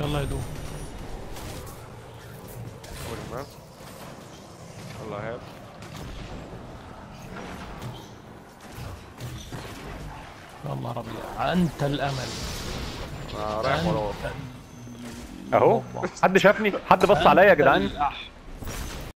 يلا يدوم ورمى الله هاب يلا ربيع أنت الأمل. آه رايح وراه أهو. حد شافني؟ حد بص عليا يا جدعان.